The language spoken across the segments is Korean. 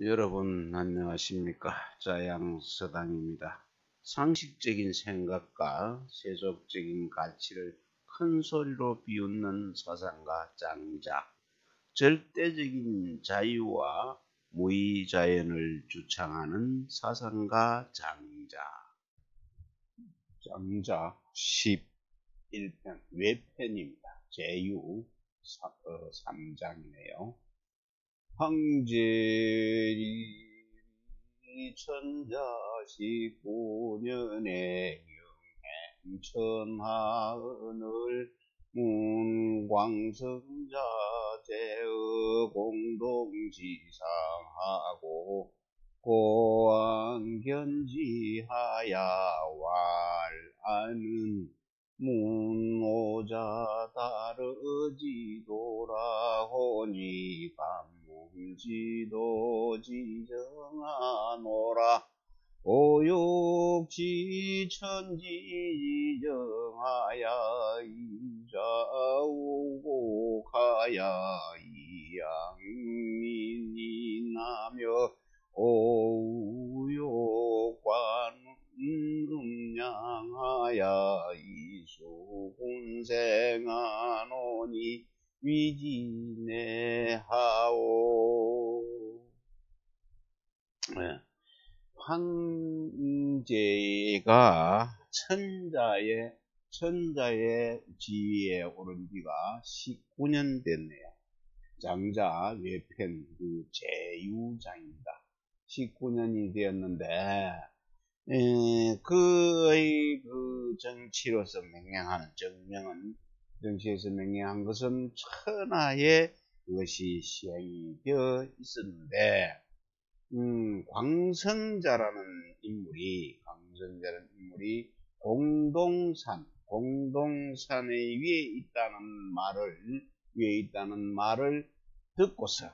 여러분 안녕하십니까 자양서당입니다. 상식적인 생각과 세속적인 가치를 큰 소리로 비웃는 사상가 장자 절대적인 자유와 무의자연을 주창하는 사상가 장자 장자 11편 외편입니다. 제유 3장이네요. 황제리 천자시 9년에 영행천하을 문광성자 제의 공동지상하고 고안견지하야 왈아는 문오자 다르지도라 호니 감 문지도 지정하노라. 오육지 천지 정하야 이자오고 가야 이양민이 나며 오우욕관 음양하야 이수군생하노니 위지내하오 네. 황제가 천자의 천자의 지위에 오른 지가 19년 됐네요. 장자 외편 그 제유장입니다. 19년이 되었는데 에, 그의 그 정치로서 맹행하는 정명은 정치에서 맹행한 것은 천하의 그것이 시행이 되어 있었는데 음, 광성자라는 인물이 광성자라는 인물이 공동산 공동산에 위에 있다는 말을 위에 있다는 말을 듣고서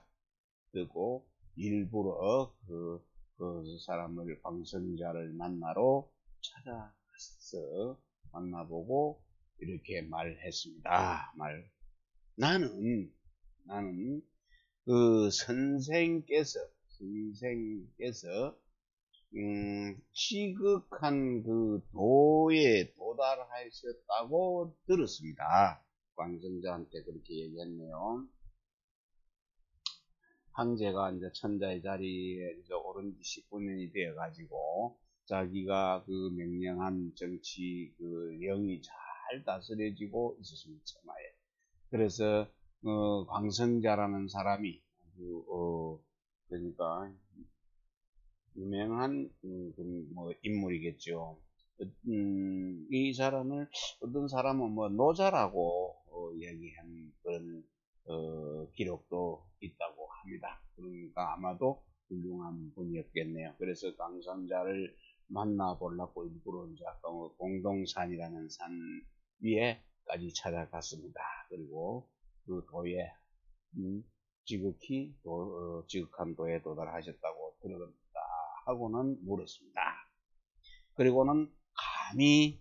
듣고 일부러 그, 그 사람을 광성자를 만나러 찾아갔어 만나보고 이렇게 말했습니다. 말 나는 나는 그 선생께서 선생께서 음, 시극한 그 도에 도달하셨다고 들었습니다. 광성자한테 그렇게 얘기했네요. 황제가 이제 천자의 자리에 이제 오른 지 19년이 되어 가지고 자기가 그 명령한 정치 그 영이 잘 다스려지고 있었습니다. 천하에. 그래서 어, 광성자라는 사람이 그, 어, 그러니까 유명한 음, 뭐 인물이겠죠. 음, 이 사람을 어떤 사람은 뭐 노자라고 어, 얘기한 그런 어, 기록도 있다고 합니다. 그러니까 아마도 훌륭한 분이었겠네요. 그래서 강상자를 만나보려고 일부러 이제 공동산이라는 산 위에까지 찾아갔습니다. 그리고 그 도에 음, 지극히 도, 어, 지극한 도에 도달하셨다고 들었다 하고는 물었습니다. 그리고는 감히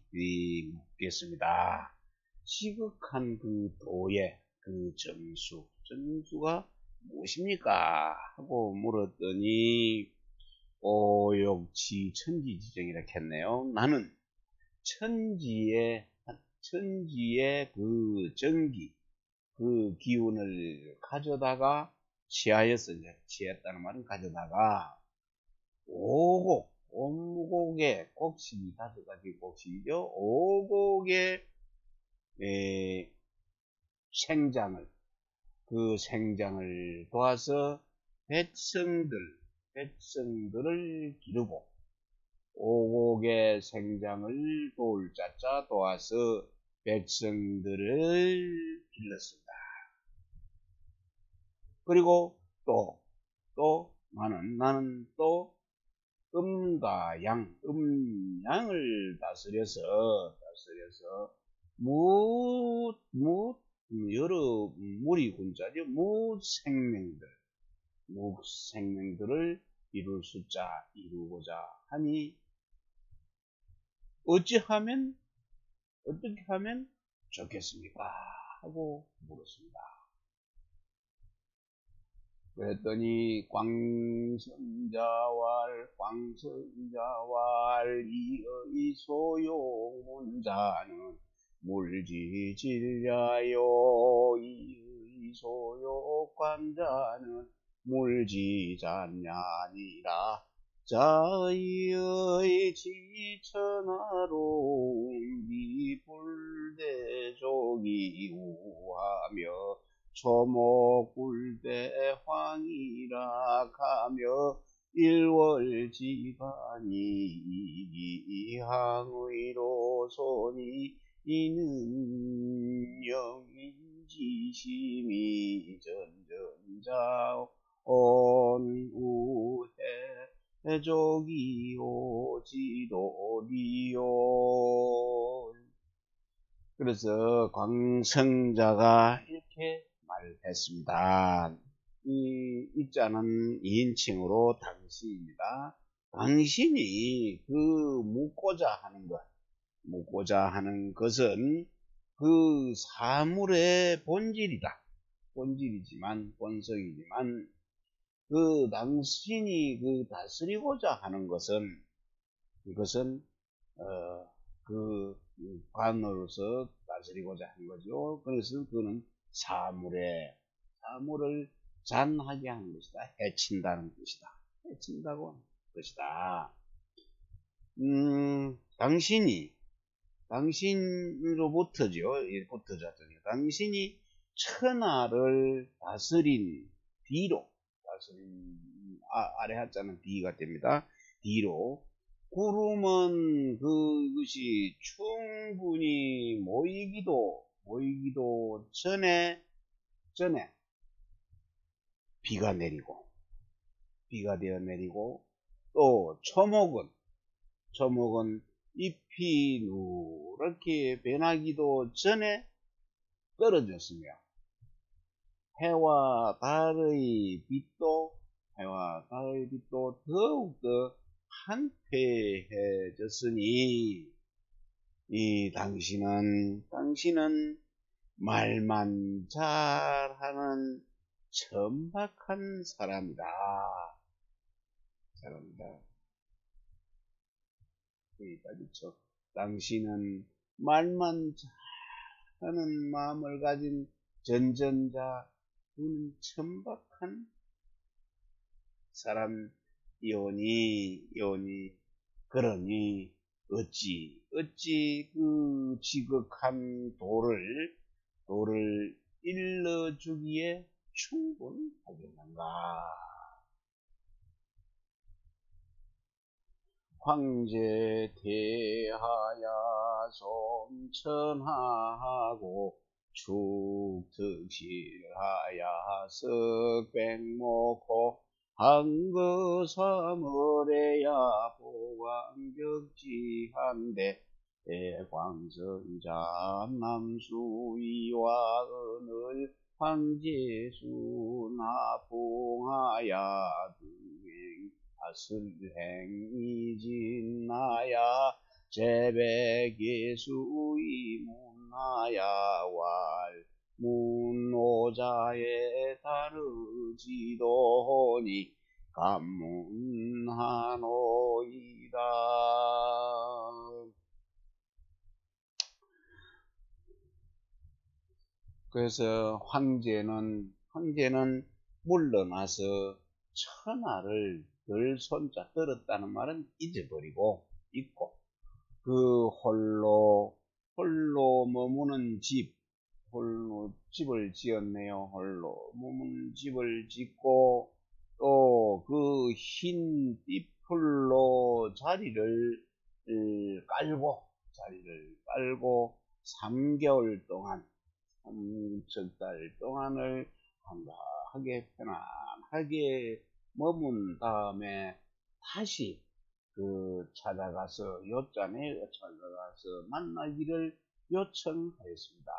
묻겠습니다. 지극한 그 도의 그 점수, 점수가 무엇입니까? 하고 물었더니 오욕지 천지지정이라 했네요. 나는 천지의 천지의 그 전기, 그 기운을 가져다가 취하였어. 취했다는 말은 가져다가 오곡, 오곡의 곡식이 다섯 가지 곡식이죠. 오곡의 에, 생장을 그 생장을 도와서 백성들 백성들을 기르고 오곡의 생장을 도울 자자 도와서 백성들을 길렀습니다. 그리고 또, 또, 나는, 나는 또, 음과 양, 음양을 다스려서, 다스려서, 무, 무, 여러 무리 군자죠. 무생명들, 무생명들을 이룰 숫자 이루고자 하니, 어찌하면, 어떻게 하면 좋겠습니까? 하고 물었습니다. 그랬더니 광선자왈 광선자왈 이의 소용문자는 물지질야요 이의 소욕관자는 물지잔냐니라 자의 지천하로 미불대족이 우하며 초목불대 황이라 가며 일월지반이 항의로 손이 이는 영인지심이 전전자 온우 해 해족이 오지도리요 그래서 광성자가 이렇게 말했습니다. 이 입자는 2인칭으로 당신입니다. 당신이 그 묻고자 하는 것, 묻고자 하는 것은 그 사물의 본질이다. 본질이지만, 본성이지만, 그 당신이 그 다스리고자 하는 것은, 이것은, 어, 그 관으로서 다스리고자 하는 거죠. 그래서 그는 사물에 사물을 잔하게 하는 것이다. 해친다는 뜻이다. 해친다고 하는 것이다. 음, 당신이 당신으로부터죠. 부터졌더니 당신이 천하를 다스린 뒤로 아, 아래 하자는 뒤가 됩니다. 뒤로 구름은 그것이 충분히 모이기도 모이기도 전에 전에 비가 내리고 비가 되어 내리고 또 초목은 초목은 잎이 누렇게 변하기도 전에 떨어졌으며 해와 달의 빛도 해와 달의 빛도 더욱더 한패해졌으니 이 당신은 당신은 말만 잘하는 천박한 사람이다. 사람이다. 여기까지 쳐. 당신은 말만 잘하는 마음을 가진 전전자, 그는 천박한 사람이오니, 이오니, 그러니, 어찌, 어찌 그 지극한 도를, 도를 일러주기에 충분하겠는가. 황제 대하야 손천하고 축특실하야 석백모코 한거사물에야 보광격지한데 대광선자 남수위와 은을 황제수 나 봉하야 등행 아슬행이진나야 제백예수 이 문나야 왈 문노자에 다르지도니 감문하노이다. 그래서 황제는 황제는 물러나서 천하를 덜 손자 떨었다는 말은 잊어버리고 있고 그 홀로 홀로 머무는 집 홀로 집을 지었네요. 홀로 머무는 집을 짓고 또 그 흰 띠풀로 자리를 깔고 자리를 깔고 3개월 동안 3척달 동안을 한가하게 편안하게 머문 다음에 다시 그 찾아가서 요짠에 찾아가서 만나기를 요청하였습니다.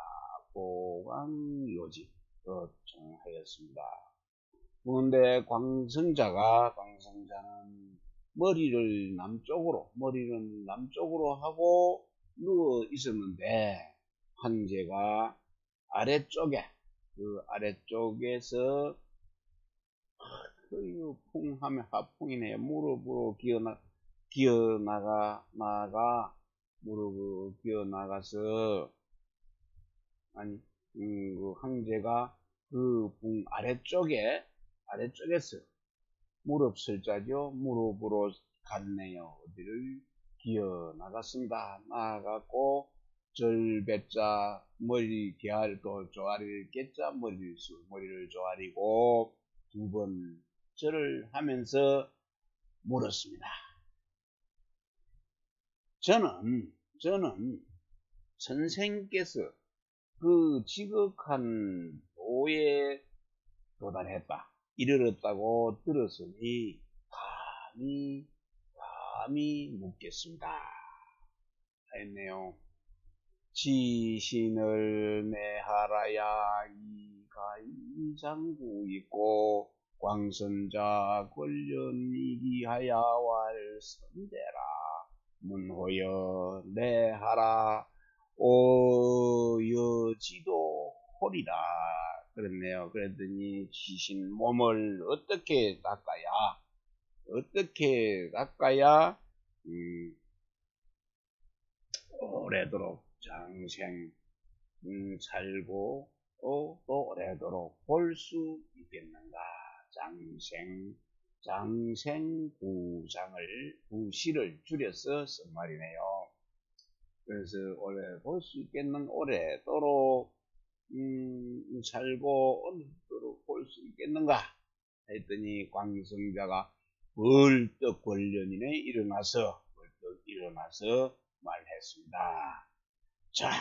보광요지 요청하였습니다. 그런데 광성자가 광성자는 머리를 남쪽으로 머리를 남쪽으로 하고 누워 있었는데 황제가 아래쪽에 그 아래쪽에서 그 풍하면 하풍이네. 무릎으로 기어나, 기어나가, 나가, 무릎으로 기어나가서, 아니, 음, 그 황제가 그 붕 아래쪽에, 아래쪽에서 무릎 설자죠. 무릎으로 갔네요. 어디를 기어 나갔습니다. 나가고 절배자 머리 개알도 조아리를 깼자 머리를 머리를 조아리고 두 번 절을 하면서 물었습니다. 저는 저는 선생께서 그 지극한 도에 도달했다. 이르렀다고 들었으니 감히 감히 묻겠습니다. 했네요. 지신을 내하라야 이가 이 장구 있고 광선자 권련이기하야 왈선대라 문호여 내하라. 오여지도 홀이라 그랬네요. 그랬더니 지신 몸을 어떻게 닦아야? 어떻게 닦아야? 음, 오래도록 장생 음, 살고 어, 또 오래도록 볼 수 있겠는가? 장생 장생구장을 구시를 줄여서 쓴 말이네요. 그래서 오래 볼수 있겠는 오래도록 음, 살고 오래도록 볼 수 있겠는가 했더니 광성자가 벌떡 권련이네 일어나서 벌떡 일어나서 말했습니다. 자,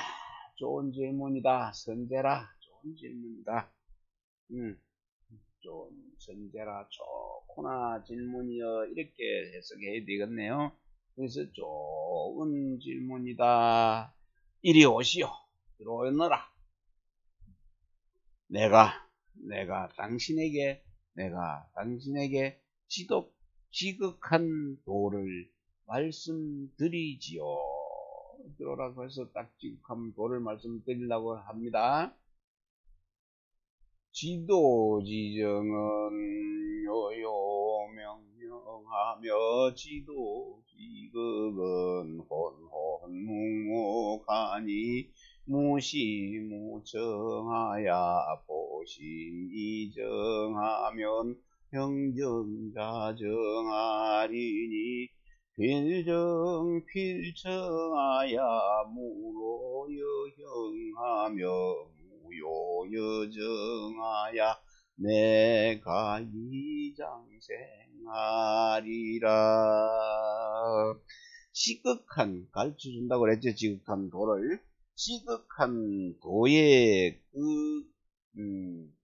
좋은 질문이다. 선제라. 좋은 질문이다. 음, 좋은 선제라. 좋구나 질문이여. 이렇게 해석해야 되겠네요. 그래서 좋은 질문이다. 이리 오시오. 들어오너라. 내가, 내가 당신에게, 내가 당신에게 지독, 지극한 도를 말씀드리지요. 들어라고 해서 딱 지극한 도를 말씀드리려고 합니다. 지도 지정은 요요명명하며 지도 지극은 혼혼묵묵하니 무시무정하야 보심이정하면 형정자정하리니 필정 필정하야 무로여형하며 무요여정하야 내가 이장생하리라. 시극한 가르쳐준다고 그랬죠 지극한 도를 시극한 도의 그 음,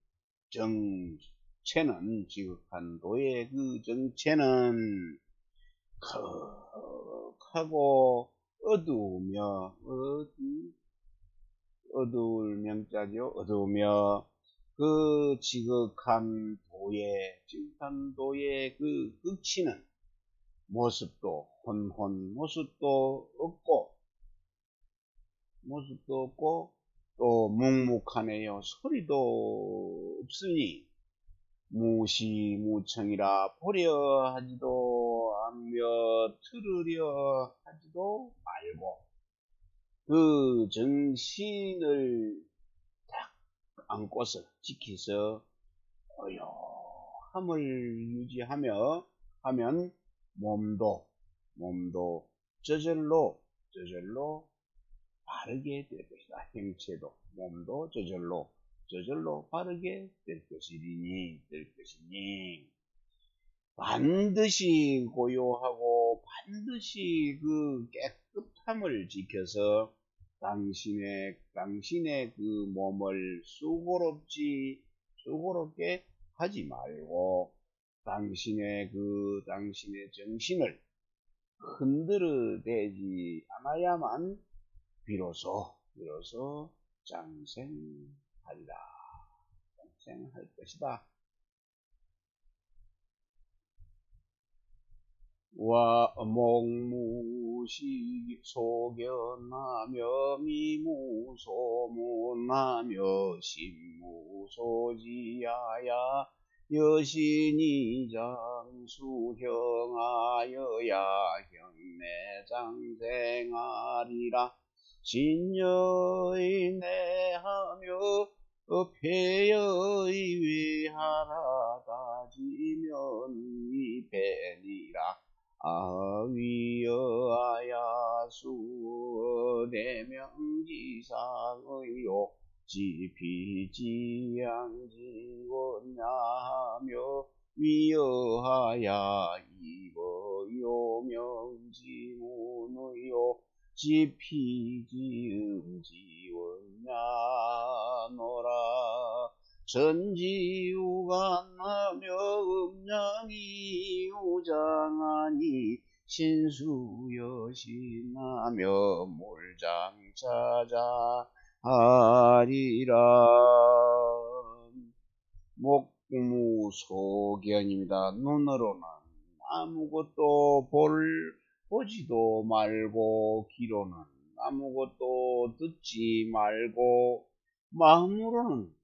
정체는 지극한 도의 그 정체는 컥하고 어두우며 어두, 어두울 명자죠. 어두우며 그 지극한 도의 지극한 도의 그 끝치는 모습도 혼혼 모습도 없고 모습도 없고 또 묵묵하네요. 소리도 없으니 무시무청이라 보려 하지도 않며 들으려 하지도 말고 그 정신을 딱 안고서 지켜서 어여함을 유지하며 하면 몸도 몸도 저절로 저절로 바르게 될 것이다. 행체도 몸도 저절로 저절로 바르게 될 것이니 될 것이니 반드시 고요하고 반드시 그 깨끗함을 지켜서 당신의 당신의 그 몸을 수고롭지 수고롭게 하지 말고 당신의 그 당신의 정신을 흔들어대지 않아야만 비로소 비로소 장생하리라 장생할 것이다. 와 목무시 소견하며 미무소문하며 심무소지하야 여신이 장수형하여야 경매장생하리라. 진여인내하며 폐여의 위하라. 다지면 이배니라 아위여하야 수 대명기상의요 지피지양지원야며 위여하야 이버요 명지문의요 지피지음지원야노라 전지우간하며 음양이 우장하니 신수여신하며 몰장차자 하리라 목무소견입니다. 눈으로는 아무것도 볼 보지도 말고 귀로는 아무것도 듣지 말고 마음으로는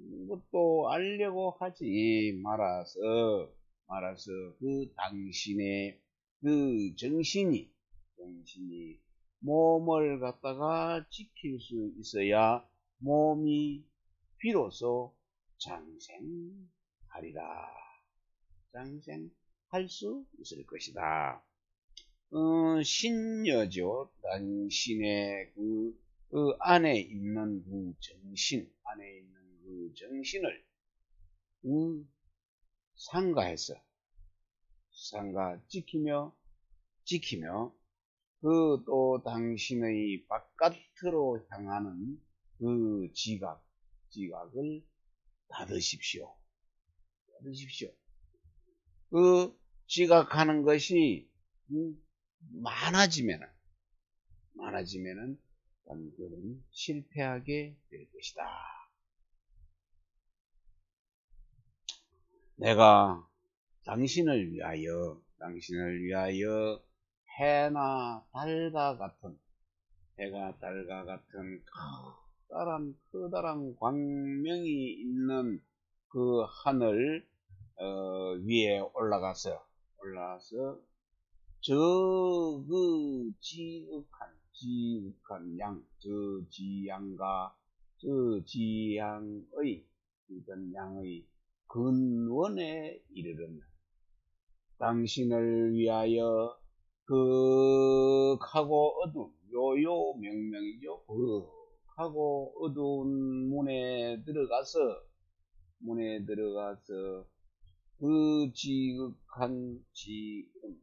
아무것도 알려고 하지 말아서 말아서 그 당신의 그 정신이 정신이 몸을 갖다가 지킬 수 있어야 몸이 비로소 장생하리라. 장생할 수 있을 것이다. 어, 신여죠. 당신의 그, 그 안에 있는 그 정신, 안에 있는 그 정신을 음, 상가해서 상가 지키며 지키며 그 또 당신의 바깥으로 향하는 그 지각, 지각을 닫으십시오. 닫으십시오. 그 지각하는 것이 음, 많아지면은 많아지면은 그는 실패하게 될 것이다. 내가 당신을 위하여 당신을 위하여 해나 달과 같은 해가 달과 같은 커다란 커다란 광명이 있는 그 하늘 어, 위에 올라가서 올라가서 저 그 지극한 지극한 양, 저 지양과 저 지양의 어떤 양의 근원에 이르르면 당신을 위하여 극하고 어두운 요요 명명이죠. 극하고 어두운 문에 들어가서 문에 들어가서 그 지극한 지음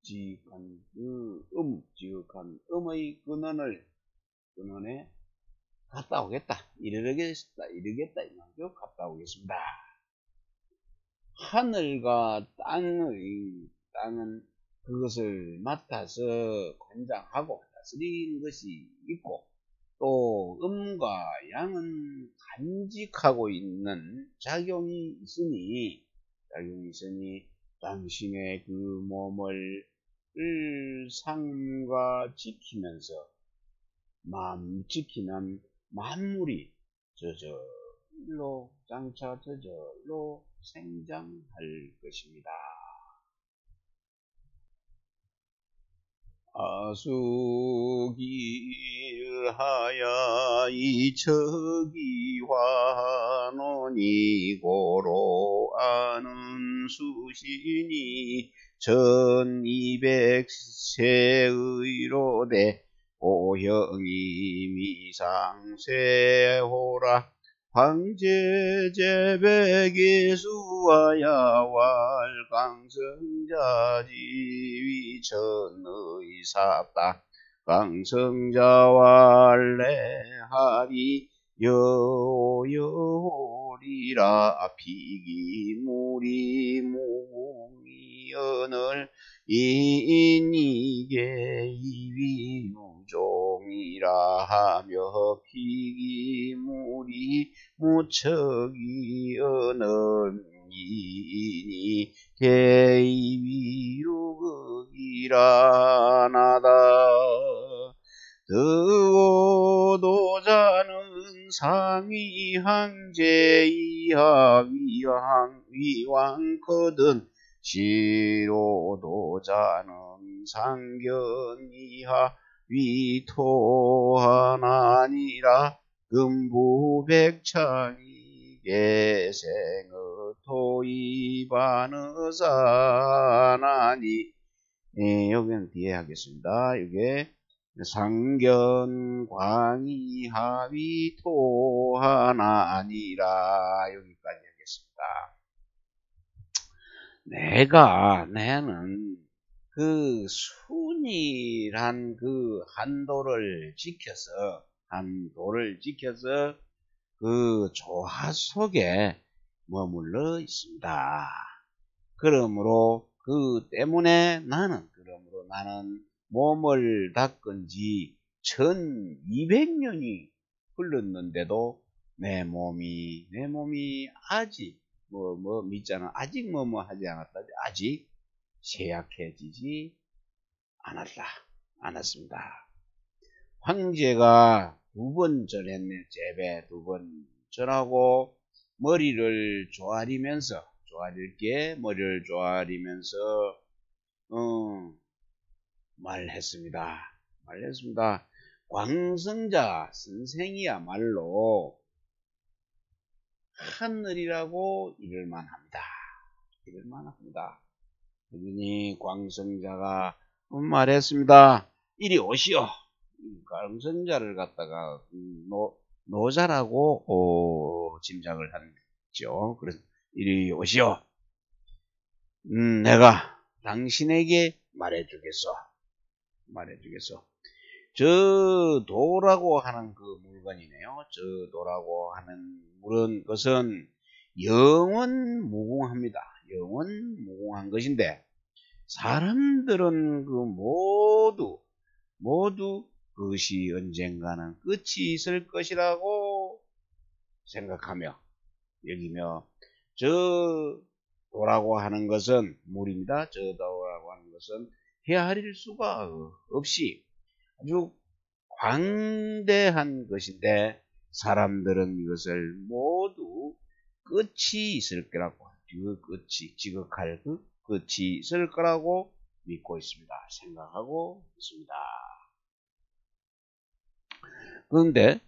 지극한 그 음, 지극한 음의 근원을 근원에 갔다 오겠다. 이르겠다. 이르겠다. 이 말이죠. 갔다 오겠습니다. 하늘과 땅의 땅은 그것을 맡아서 관장하고 다스리는 것이 있고 또 음과 양은 간직하고 있는 작용이 있으니 작용이 있으니 당신의 그 몸을 상과 지키면서 마음 지키는 만물이 저절로 장차 저절로 생장할 것입니다. 아수길하야 이척이환원이고로 아는 수신이 전이백세의로되 오형이 미상세호라 황제 제백예수와야 왈강성자지 위 천의 삽다. 강성자 왈레하리 여여리라 피기무리 무공이언을 인이게 이위유종이라 하며 피기무리 무척이 어는 이니 개이위유극이라 위 항 제이하위와 얻은 시로도자는 상견이하 위토하나니라 금부백창이 계생의 토이바느사나니 예, 여기는 뒤에 하겠습니다. 이게 상견광이 하위 토하나 아니라 여기까지 하겠습니다. 내가 내는 그 순이란 그 한도를 지켜서 한도를 지켜서 그 조화 속에 머물러 있습니다. 그러므로 그 때문에 나는 그러므로 나는 몸을 닦은 지 1200년이 흘렀는데도 내 몸이 내 몸이 아직 뭐뭐 뭐 믿잖아. 아직 뭐뭐 뭐 하지 않았다. 아직 쇠약해지지 않았다. 않았습니다. 황제가 두 번 절했네. 제배 두 번 절하고 머리를 조아리면서 조아릴게 머리를 조아리면서 어, 말했습니다. 말했습니다. 광성자 선생이야말로 하늘이라고 이럴만 합니다. 이럴만 합니다. 그러니 광성자가 말했습니다. 이리 오시오. 광성자를 갖다가 노, 노자라고 어, 짐작을 했죠. 그래서 이리 오시오. 음, 내가 당신에게 말해주겠어. 말해주겠어. 저 도라고 하는 그 물건이네요. 저 도라고 하는 물은 것은 영원 무궁합니다. 영원 무궁한 것인데 사람들은 그 모두 모두 그것이 언젠가는 끝이 있을 것이라고 생각하며 여기며 저 도라고 하는 것은 물입니다. 저 도라고 하는 것은 헤아릴 수가 없이 아주 광대한 것인데 사람들은 이것을 모두 끝이 있을 거라고 그 끝이 지극할 그 끝이 있을 거라고 믿고 있습니다. 생각하고 있습니다. 그런데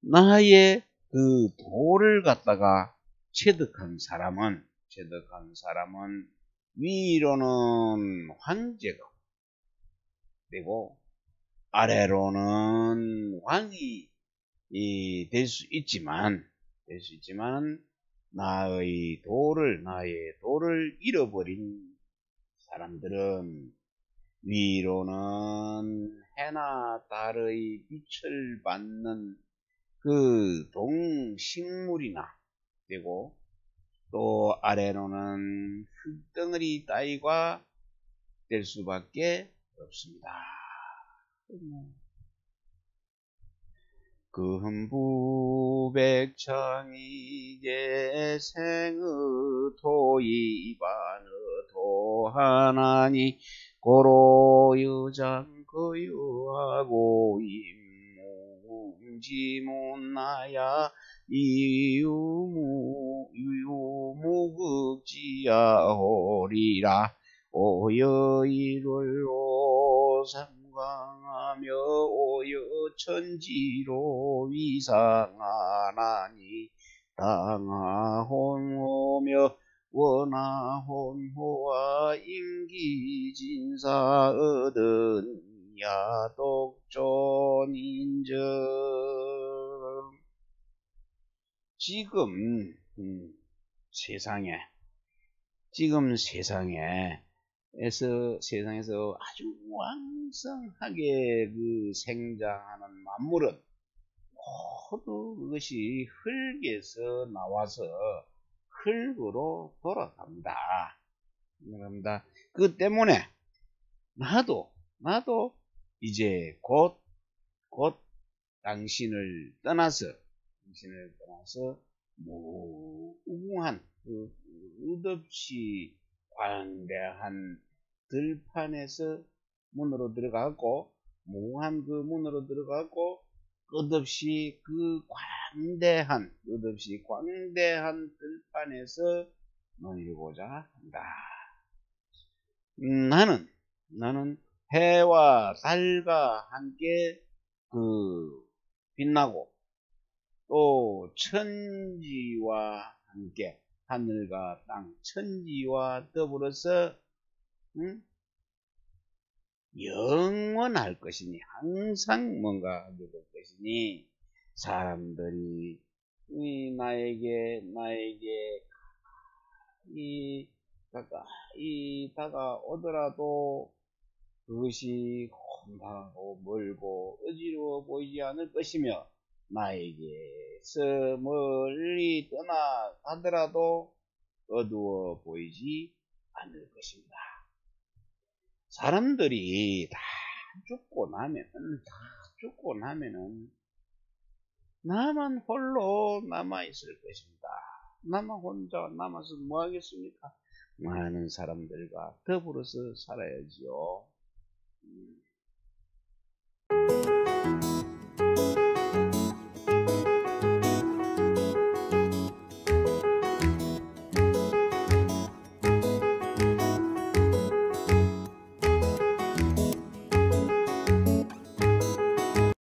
나의 그 도를 갖다가 체득한 사람은 체득한 사람은 위로는 황제가 되고 아래로는 왕이 될 수 있지만 될 수 있지만 나의 도를 나의 도를 잃어버린 사람들은 위로는 해나 달의 빛을 받는 그 동식물이나 되고 또 아래로는 흙덩어리 따위가 될 수밖에 없습니다. 금부백창이 계생의 토이반의 도하나니 고로유장 거유하고 임무지문나야 이유무 유무극지야호리라 오여이를 오삼광하며 오여천지로 위상하나니 당하혼오며 원하혼호와 임기진사 얻은 야독존인정 지금 음, 세상에 지금 세상에 에서 세상에서 아주 왕성하게 그 생장하는 만물은 모두 그것이 흙에서 나와서 흙으로 돌아갑니다. 그럽니다. 그 때문에 나도 나도 이제 곧, 곧 당신을 떠나서, 당신을 떠나서 무궁한, 그 의없이 광대한 들판에서 문으로 들어가고, 무궁한 그 문으로 들어가고, 끝없이 그 광대한, 끝없이 광대한 들판에서 누리고자 한다. 음, 나는 나는 해와 달과 함께 그 빛나고 또 천지와 함께 하늘과 땅 천지와 더불어서 응? 영원할 것이니 항상 뭔가 하게 될 것이니 사람들이 이 나에게 나에게 이 가까이 다가오더라도 그것이 험하고 멀고 어지러워 보이지 않을 것이며 나에게서 멀리 떠나가더라도 어두워 보이지 않을 것입니다. 사람들이 다 죽고 나면은 다 죽고 나면은 나만 홀로 남아 있을 것입니다. 나만 혼자 남아서 뭐 하겠습니까? 많은 사람들과 더불어서 살아야지요. 음.